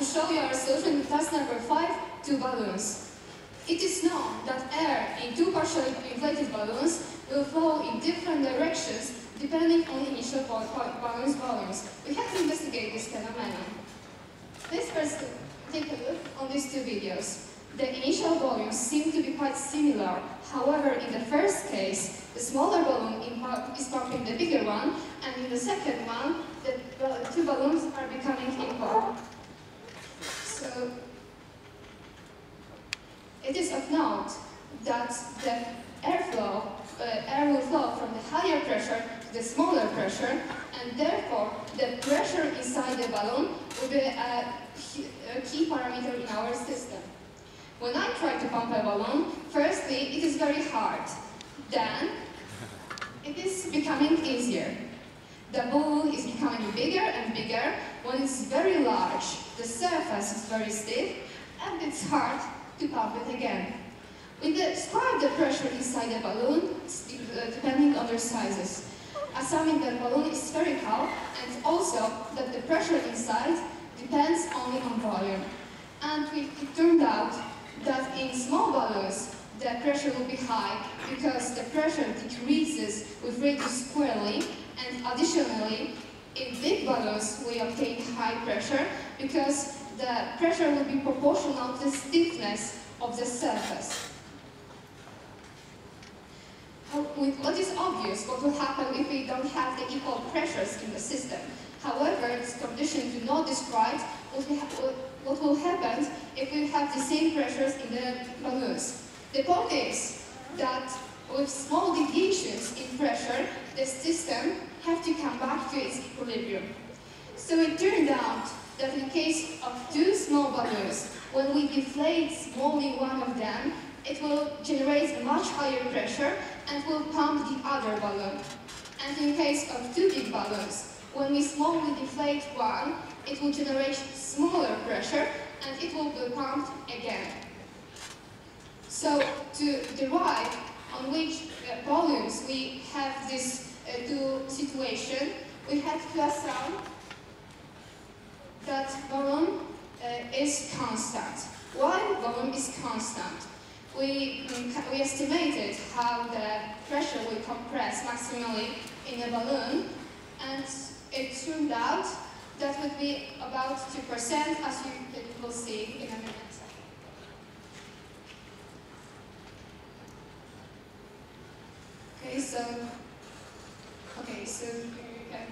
to show you our solution to task number 5, two balloons. It is known that air in two partially inflated balloons will flow in different directions depending on initial balloon's volumes. We have to investigate this phenomenon. Let's first take a look on these two videos. The initial volumes seem to be quite similar. However, in the first case, the smaller balloon is pumping the bigger one, and in the second one, the two balloons are becoming equal. So, it is of note that the airflow, uh, air will flow from the higher pressure to the smaller pressure, and therefore the pressure inside the balloon will be a, a key parameter in our system. When I try to pump a balloon, firstly, it is very hard. Then, it is becoming easier. The balloon is becoming bigger and bigger. When it's very large, the surface is very stiff, and it's hard to pump it again. We describe the pressure inside the balloon uh, depending on their sizes, assuming that the balloon is spherical and also that the pressure inside depends only on volume. And it turned out that in small balloons, the pressure will be high because the pressure decreases with radius squarely and additionally in big balloons we obtain high pressure because the pressure will be proportional to the stiffness of the surface. What is obvious, what will happen if we don't have the equal pressures in the system. However, this condition do not describe what, will happen if we have the same pressures in the balloons. The point is that with small deviations in pressure, the system have to come back to its equilibrium. So it turned out that in case of two small balloons, when we deflate only one of them, it will generate a much higher pressure and will pump the other balloon. And in case of two big balloons, when we slowly deflate one, it will generate smaller pressure and it will be pumped again. So to derive on which uh, volumes we have this uh, two situation, we have to assume that volume uh, is constant. Why volume is constant? We, um, we estimated how the pressure will compress maximally in a balloon and it turned out that would be about 2% as you will see in a minute. Okay, so, okay, so you can,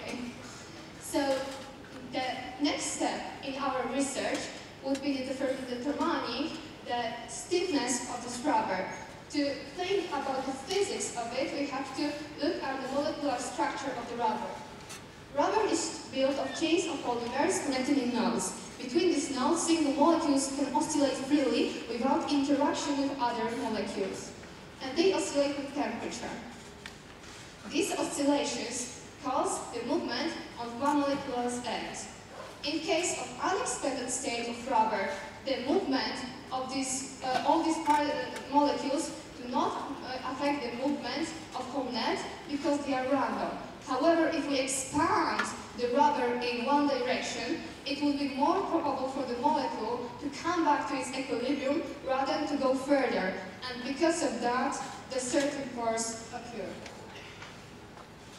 okay. So the next step in our research be determining the stiffness of the rubber. To think about the physics of it, we have to look at the molecular structure of the rubber. Rubber is built of chains of polymers connected in nodes. Between these nodes, single molecules can oscillate freely without interaction with other molecules. And they oscillate with temperature. These oscillations cause the movement of one molecular's end. In case of unexpected state of rubber, the movement of these, uh, all these molecules do not uh, affect the movement of net because they are random. However, if we expand the rubber in one direction, it will be more probable for the molecule to come back to its equilibrium rather than to go further. And because of that, the certain force occur.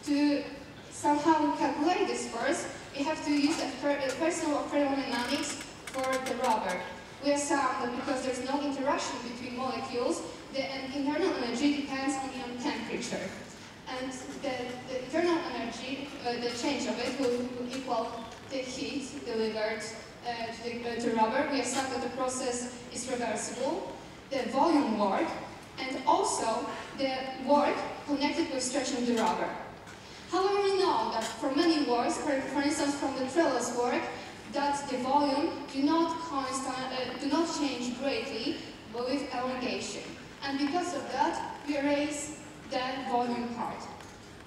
To somehow calculate this force, we have to use a, personal thermodynamics for the rubber. We assume that because there's no interaction between molecules, the internal energy depends only on temperature. And the, the internal energy, uh, the change of it, will, will equal the heat delivered uh, to, the, uh, to rubber. We assume that the process is reversible, the volume work, and also the work connected with stretching the rubber. However, we know that for many works, for, for instance from the Treloar's work, that the volume do not, constant, uh, do not change greatly with elongation. And because of that, we erase the volume part.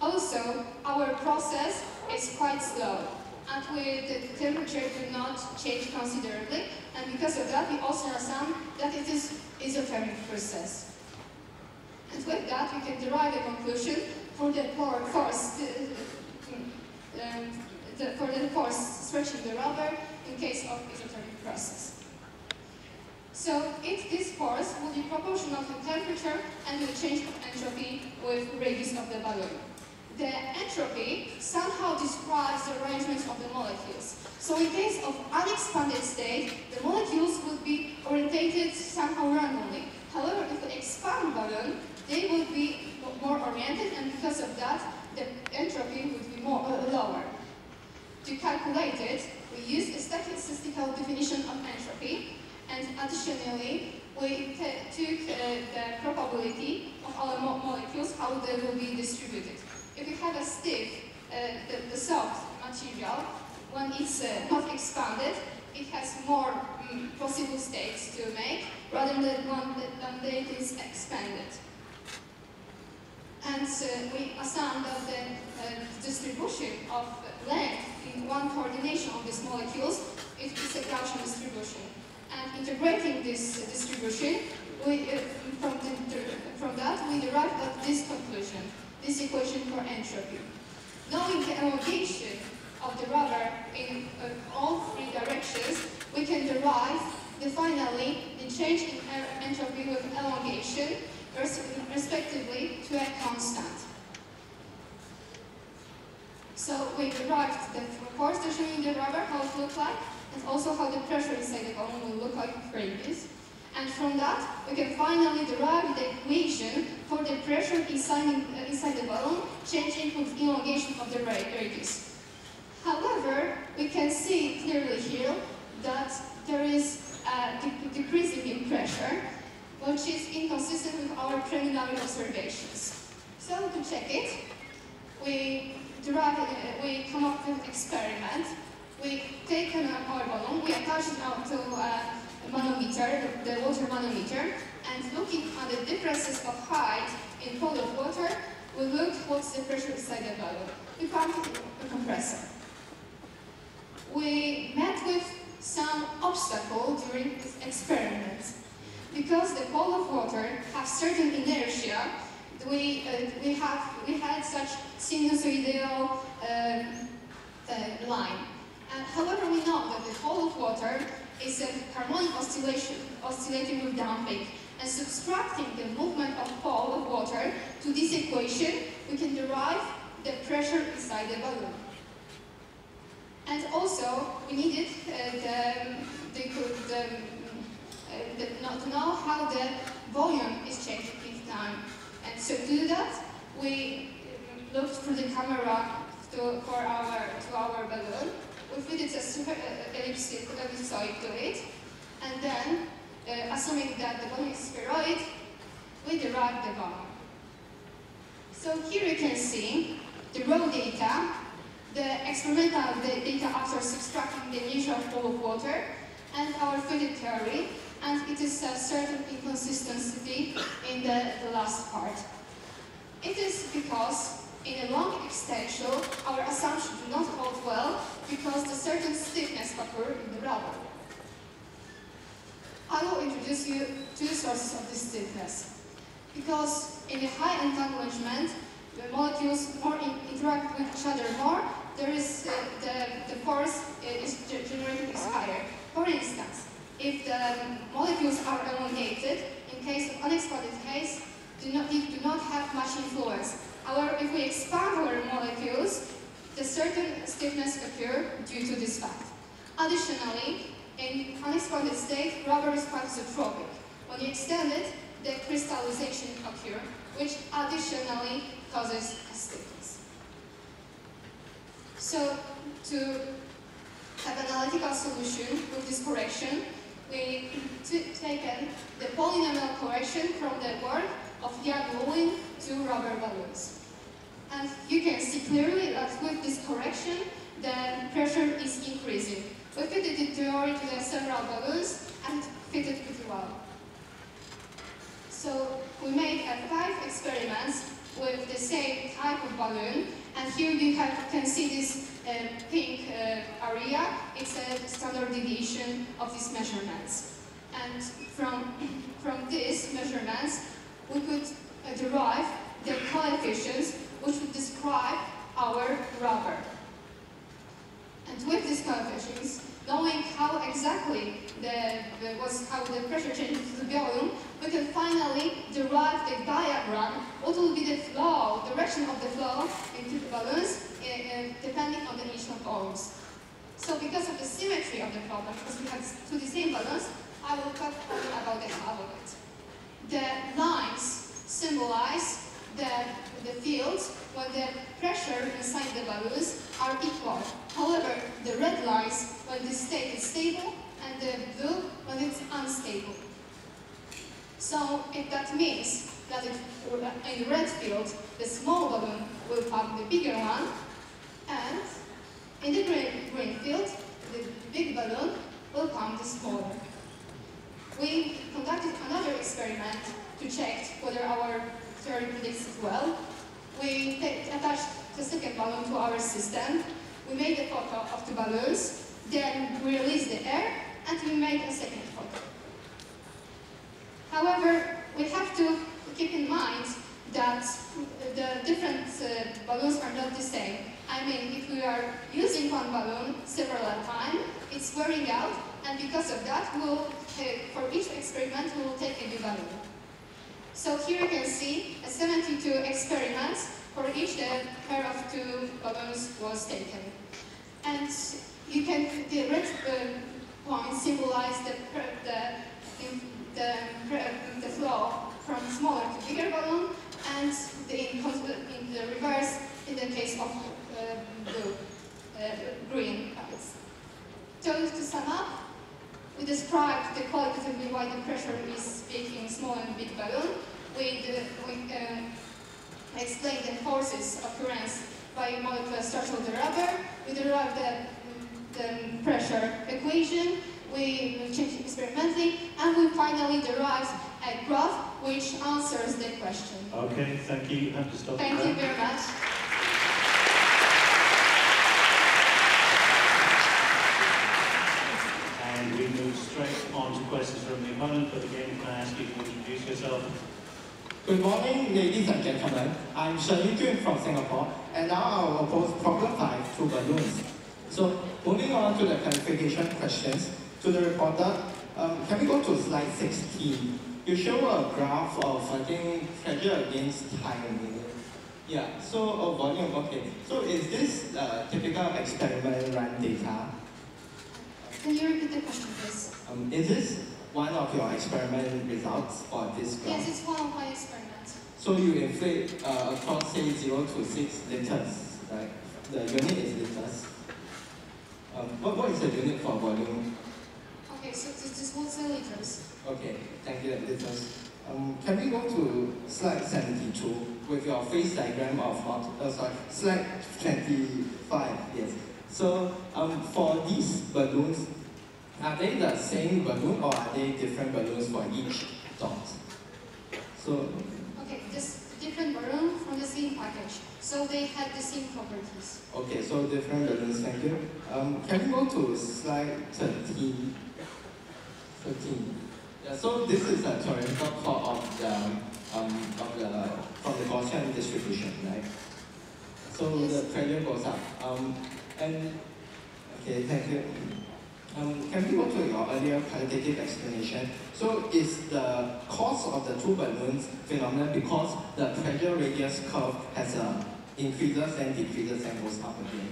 Also, our process is quite slow, and with the temperature do not change considerably, and because of that, we also assume that it is isothermic process. And with that, we can derive a conclusion for the force, um, the, for the force stretching the rubber in case of isothermic process. So if this force will be proportional to temperature and the change of entropy with radius of the balloon. The entropy somehow describes the arrangement of the molecules. So in case of unexpanded state, the molecules would be orientated somehow randomly. However, if we expand balloon, they would be more oriented and because of that, the entropy would be more uh, lower. To calculate it, we use a statistical definition of entropy and additionally, we took uh, the probability of our mo molecules, how they will be distributed. If you have a stiff, uh, the, the, soft material, when it's uh, not expanded, it has more um, possible states to make rather than when it is expanded. And uh, we assume that the uh, distribution of length in one coordination of these molecules is a Gaussian distribution. And integrating this distribution, we, uh, from, the, from that we derive this conclusion this equation for entropy. Knowing the elongation of the rubber in uh, all three directions, we can derive the finally the change in entropy with elongation respectively to a constant. So we derived the force in the rubber, how it looked like, and also how the pressure inside the balloon will look like previous. And from that, we can finally derive the equation for the pressure inside, inside the balloon, changing with the elongation of the radius. However, we can see clearly here that there is a decreasing in pressure, which is inconsistent with our preliminary observations. So to check it, we derive, uh, we come up with an experiment. We take an, air balloon, we attach it to a manometer, the water manometer, and looking at the differences of height in pool of water, we looked what's the pressure inside the balloon. We come found a compressor. We met with some obstacle during this experiment. Because the pool of water has certain inertia, we, uh, we, have, we had such sinusoidal um, uh, line. And however, we know that the pool of water is a harmonic oscillation, oscillating with damping. And subtracting the movement of pole of water to this equation, we can derive the pressure inside the balloon. And also, we needed uh, the, the, the, the, to know how the volume is changing each time. And so to do that, we looked through the camera to, for our, to our balloon, we fitted a super uh, ellipsoid to it, and then, uh, assuming that the balloon is spheroid, we derive the volume. So here you can see the raw data, the experimental data after subtracting the initial flow of water, and our fitted theory, and it is a certain inconsistency in the, the last part. It is because in a long extension, our assumptions do not hold well because the certain stiffness occur in the rubber. I will introduce you two sources of this stiffness. Because in a high entanglement, the molecules more in interact with each other more, there is uh, the, the force is generated is higher. For instance, if the um, molecules are elongated, in case of unexpanded case, do not, do not have much influence. However, if we expand our molecules, the certain stiffness occur due to this fact. Additionally, in unexpanded state, rubber is quite isotropic. When you extend it, the crystallization occurs, which additionally causes a stiffness. So, to have an analytical solution with this correction, taken the polynomial correction from the work of Jan Lewin to rubber balloons. And you can see clearly that with this correction, the pressure is increasing. We fitted the theory to the several balloons and fitted pretty well. So we made uh, five experiments with the same type of balloon, and here you have, can see this uh, pink uh, area. It's a standard deviation of these measurements. And from, from these measurements, we could uh, derive the coefficients which would describe our rubber. And with these coefficients, knowing how exactly the, the, was how the pressure changes the volume, we can finally derive the diagram, what will be the flow, direction of the flow into the balloons, eh, eh, depending on the initial ohms. So because of the symmetry of the problem, because we have two the same balloons, I will talk only about the it. The lines symbolize the, the fields when the pressure inside the balloons are equal. However, the red lines when the state is stable and the blue when it's unstable. So if that means that if, in the red field, the small balloon will pump the bigger one, and in the green, green field, the big balloon will pump the smaller. We conducted another experiment to check whether our theory predicts it well. We attached the second balloon to our system. We made a photo of the balloons, then we released the air, and we made a second photo. However, we have to keep in mind that the different uh, balloons are not the same. I mean, if we are using one balloon several at a time, it's wearing out, and because of that, we'll, for each experiment, we will take a new balloon. So here you can see a 72 experiments for each pair of two balloons was taken. And you can, the red uh, points symbolize the, the, the, the flow from smaller to bigger balloon, and the, in the reverse in the case of uh, blue, uh, green. So to sum up, described the qualitatively why the pressure is making small and big balloon. We, we uh, explained the forces occurrence by molecular structure of the rubber. We derived the, the pressure equation. We changed experimentally, and we finally derived a graph which answers the question. Okay, thank you. You have to stop. Thank you very much. And we move straight on to questions from the opponent, but again, can I ask you to introduce yourself? Good morning, ladies and gentlemen. I'm Sherlyn Jun from Singapore, and now I will pose problem 5 to balloons. So, moving on two the clarification questions, to the reporter, um, can we go to slide 16? You show a graph of, I think, pressure against time. Yeah, so oh, volume, okay. So is this uh, typical experiment run data? Can you repeat the question, please? Um, is this one of your experiment results for this graph? Yes, it's one of my experiments. So you inflate uh, across, say, 0 to 6 liters, right? The unit is liters. Um, what, what is the unit for volume? Okay, so this, this was the liters. Okay, thank you, liters. Um, can we go to slide 72 with your phase diagram of, uh, sorry, slide 25, yes. So um, for these balloons, are they the same balloon or are they different balloons for each dot? So, Okay, this different balloon from the same package. So they had the same properties. okay, so different balloons, thank you. Um, can we go to slide 13? 13. Yeah, so this is a theoretical plot of the, um, of the, from the Gaussian distribution, right? So Yes. the pressure goes up. Um, and, okay, thank you. Um, can we go to your earlier qualitative explanation? So is the cause of the two balloons phenomenon because the pressure radius curve has a increases and decreases and goes up again?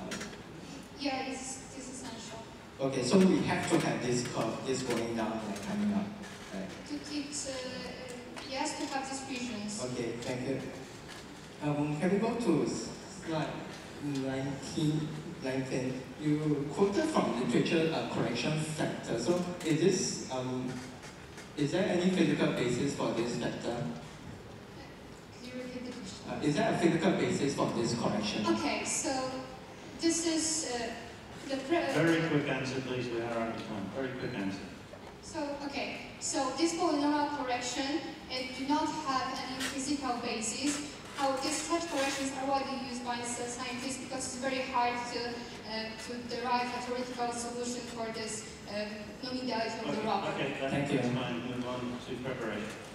Um, Yeah, it's, it's essential. okay, so we have to have this curve, this going down and coming up. Right. To keep, uh, yes, to have these fusions. Okay, thank you. Um, can we go to slide 19, 19? You quoted from literature a correction factor. So is this, um, is there any physical basis for this factor? Could you repeat the question? Uh, is there a physical basis for this correction? Okay, so this is uh, the pre- Very quick answer, please. We are out of time. Very quick answer. So, okay, so this polynomial correction, it do not have any physical basis. How these such corrections are widely used by scientists because it's very hard to, uh, to derive a theoretical solution for this uh, nominality of the Okay, okay that- Thank you. that's fine. Move on to preparation.